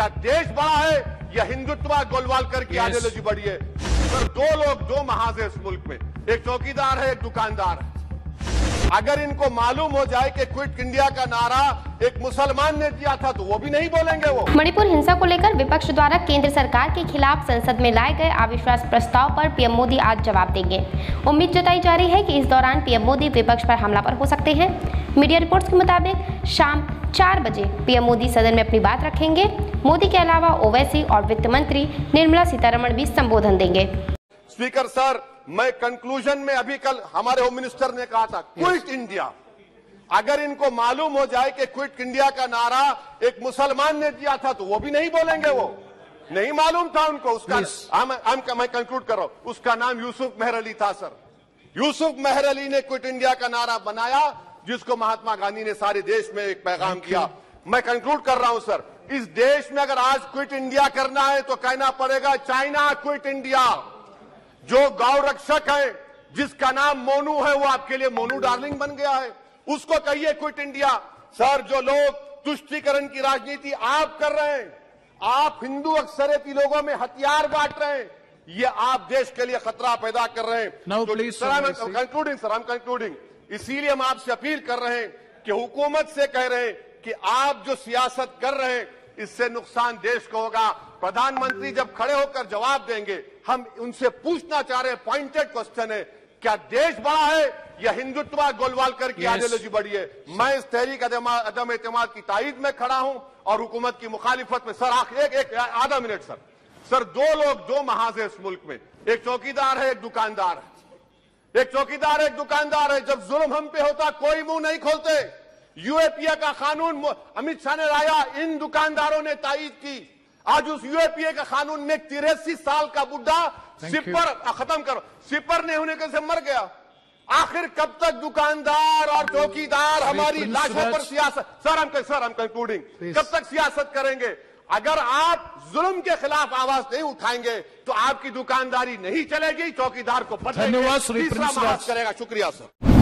क्या देश बड़ा है या हिंदुत्व गोलवालकर की Yes. आइडियोलॉजी बड़ी है? सर दो लोग दो महाज है इस मुल्क में। एक चौकीदार है एक दुकानदार है। अगर इनको मालूम हो जाए कि क्विट इंडिया का नारा एक मुसलमान ने दिया था तो वो भी नहीं बोलेंगे वो। मणिपुर हिंसा को लेकर विपक्ष द्वारा केंद्र सरकार के खिलाफ संसद में लाए गए अविश्वास प्रस्ताव पर पीएम मोदी आज जवाब देंगे। उम्मीद जताई जा रही है कि इस दौरान पीएम मोदी विपक्ष पर हमला पर हो सकते हैं। मीडिया रिपोर्ट्स के मुताबिक शाम चार बजे। पीएम मोदी सदन में अपनी बात रखेंगे। मोदी के अलावा ओवैसी और वित्त मंत्री निर्मला सीतारमण भी संबोधन देंगे। स्पीकर सर मैं कंक्लूजन में अभी कल हमारे होम मिनिस्टर ने कहा था क्विट इंडिया अगर इनको मालूम हो जाए कि क्विट इंडिया का नारा एक मुसलमान ने दिया था तो वो भी नहीं बोलेंगे वो। नहीं मालूम था उनको उसका. हम, हम, मैं कंक्लूड कर रहा हूँ। उसका नाम यूसुफ मेहर अली था सर। यूसुफ मेहर अली ने क्विट इंडिया का नारा बनाया। जिसको महात्मा गांधी ने सारे देश में एक पैगाम किया। मैं कंक्लूड कर रहा हूँ सर इस देश में अगर आज क्विट इंडिया करना है तो कहना पड़ेगा चाइना क्विट इंडिया जो गौ रक्षक है जिसका नाम मोनू है वो आपके लिए मोनू डार्लिंग बन गया है। उसको कहिए क्विट इंडिया सर जो लोग तुष्टिकरण की राजनीति आप कर रहे हैं आप हिंदू अक्सरियती लोगों में हथियार बांट रहे हैं ये आप देश के लिए खतरा पैदा कर रहे हैं। सर. कंक्लूडिंग सर हम कंक्लूडिंग इसीलिए हम आपसे अपील कर रहे हैं कि हुकूमत से कह रहे हैं कि आप जो सियासत कर रहे हैं इससे नुकसान देश को होगा। प्रधानमंत्री जब खड़े होकर जवाब देंगे हम उनसे पूछना चाह रहे हैं पॉइंटेड क्वेश्चन है क्या देश बड़ा है या हिंदुत्व गोलवालकर की Yes. आइडियोलॉजी बड़ी है? मैं इस तहरीक अदम- एतम की तायद में खड़ा हूँ और हुकूमत की मुखालिफत में सर आख- एक एक आधा मिनट सर। सर दो लोग दो महाज है इस मुल्क में। एक चौकीदार है एक दुकानदार है। एक चौकीदार एक दुकानदार है जब जुल्म हम पे होता कोई मुँह नहीं खोलते। यूएपीए का कानून अमित शाह ने लाया इन दुकानदारों ने तायद की। आज उस यूएपीए का कानून में तिरासी साल का बुढ़ा सिपर खत्म करो सिपर नहीं होने के से मर गया। आखिर कब तक दुकानदार और चौकीदार हमारी लाशों पर सियासत सर हम सर हम कंक्लूडिंग. कब तक सियासत करेंगे? अगर आप जुल्म के खिलाफ आवाज़ नहीं उठाएँगे तो आपकी दुकानदारी नहीं चलेगी चौकीदार को पता धन्यवाद, करेगा शुक्रिया सर।